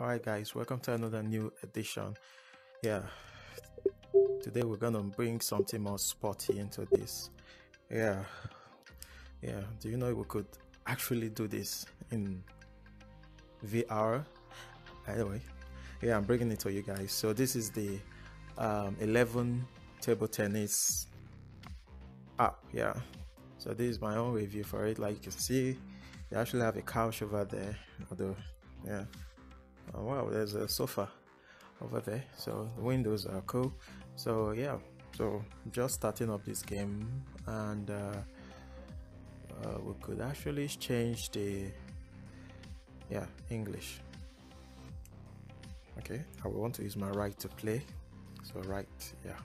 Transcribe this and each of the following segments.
all right guys welcome to another new edition. Yeah today we're gonna bring something more sporty into this. Yeah yeah do you know we could actually do this in vr anyway yeah i'm bringing it to you guys. So this is the um, 11 table tennis app yeah. So this is my own review for it. Like you can see they actually have a couch over there although yeah oh, wow there's a sofa over there. So the windows are cool. So yeah. So just starting up this game and uh, uh, we could actually change the yeah English. Okay I want to use my right to play. So right yeah.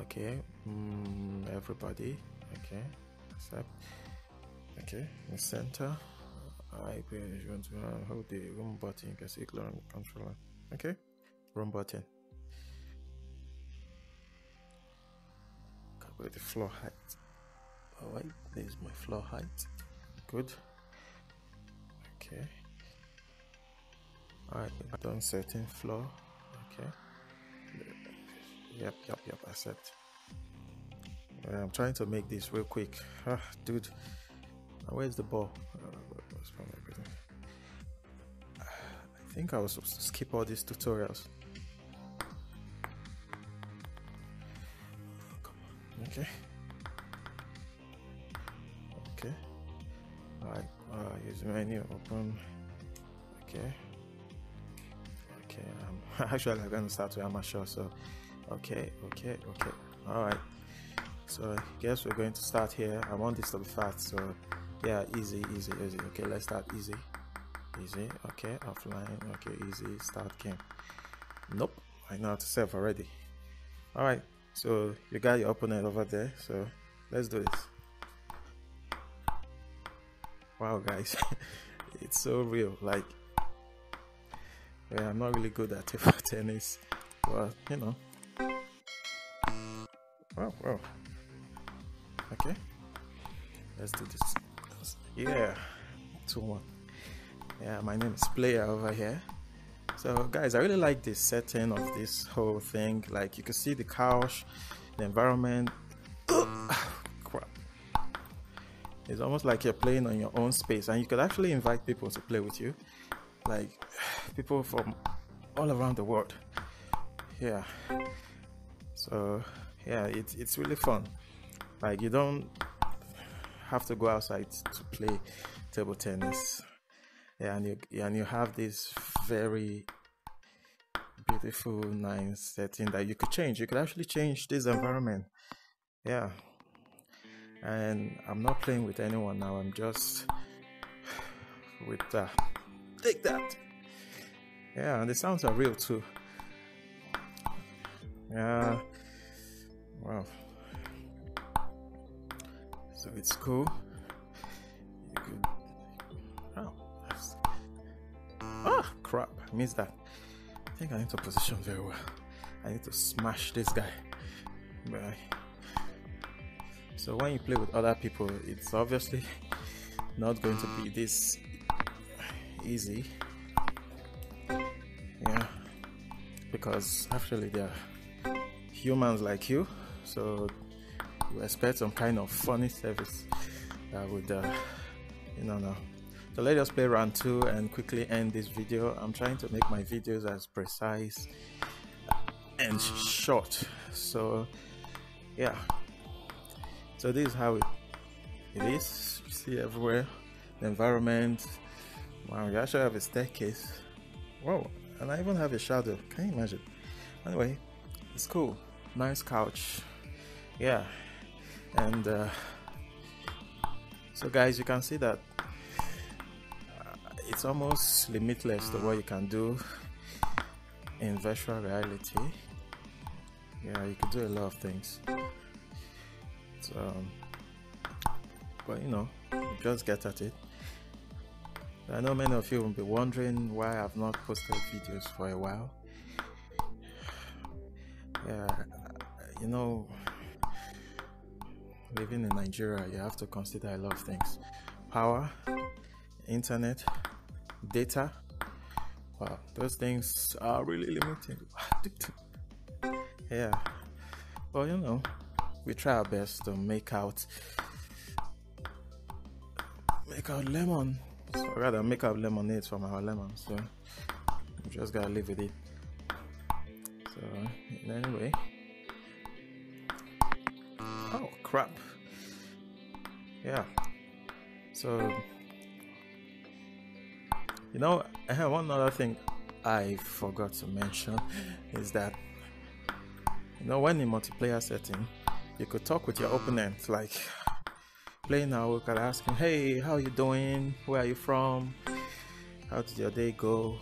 Okay mm, everybody. Okay accept. Okay in center I you want to hold the room button you can see clear on the controller okay? Room button. Calculate the floor height. All right there's my floor height. Good. Okay. All right done setting floor. Okay. Yep yep yep I set I'm trying to make this real quick. Ah dude. Where's the ball I think I was supposed to skip all these tutorials. Okay. Okay. All right. Uh, use menu. Open. Okay. Okay um, actually I'm gonna start with amateur so okay okay okay. All right. So I guess we're going to start here. I want this to be fast so yeah easy easy easy. Okay let's start easy. Easy. Okay offline. Okay easy. Start game. Nope I know how to save already. All right so you got your opponent over there so let's do this. Wow guys. It's so real like yeah i'm not really good at tennis but you know. Wow wow. Okay. Let's do this yeah. 2-1 yeah my name is player over here. So guys i really like this setting of this whole thing. Like you can see the couch the environment. It's almost like you're playing on your own space and you could actually invite people to play with you. Like people from all around the world. Yeah. So yeah it's, it's really fun. Like you don't have to go outside to play table tennis. Yeah, and you and you have this very beautiful nice setting that you could change. You could actually change this environment. Yeah. And i'm not playing with anyone now. I'm just with that take that. Yeah and the sounds are real too. Yeah. Wow so it's cool could oh ah crap i missed that I think I need to position very well. I need to smash this guy. So when you play with other people, it's obviously not going to be this easy. Yeah. Because actually they're humans like you, so you expect some kind of funny service that would uh, you know now so let us play round two and quickly end this video. I'm trying to make my videos as precise and short. So yeah. So this is how it, it is. You see everywhere the environment. Wow you actually have a staircase. Whoa, and i even have a shadow. Can you imagine? Anyway it's cool. Nice couch. Yeah and uh, so guys you can see that it's almost limitless to what you can do in virtual reality. Yeah, you can do a lot of things. So, but you know, just get at it. I know many of you will be wondering why I've not posted videos for a while. Yeah, you know, living in Nigeria, you have to consider a lot of things power, internet, data, Wow, those things are really limiting. yeah. Well, you know, we try our best to make out make out lemon. So rather make out lemonade from our lemon. So we just gotta live with it. So anyway. Crap. Yeah. So you know, have one other thing I forgot to mention is that you know when in multiplayer setting you could talk with your opponent like playing now we could ask him hey how you doing? Where are you from? How did your day go?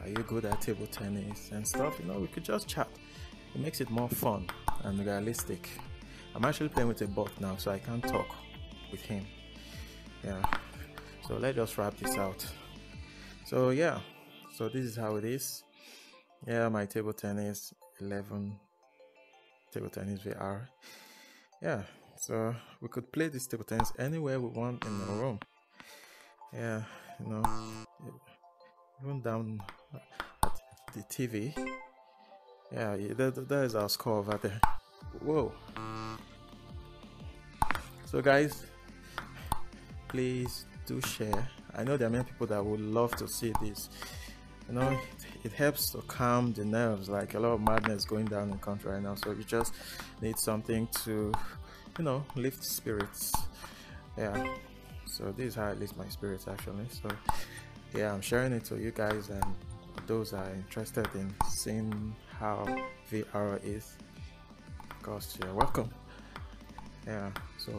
Are you good at table tennis and stuff? You know we could just chat. It makes it more fun and realistic. I'm actually playing with a bot now so i can't talk with him. Yeah. So let's just wrap this out. So yeah. So this is how it is. Yeah my table tennis 11 table tennis vr yeah. So we could play this table tennis anywhere we want in the room. Yeah you know even down at the tv yeah that, that is our score over there whoa so guys please do share. I know there are many people that would love to see this. You know, it, it helps to calm the nerves. Like a lot of madness going down in the country right now, so you just need something to, you know, lift spirits. Yeah. So this is how I lift my spirits actually. So yeah, I'm sharing it to you guys and those are interested in seeing how VR is. Of course, you're welcome. Yeah. So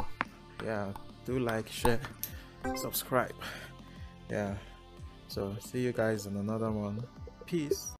yeah, do like, share subscribe yeah so see you guys in another one peace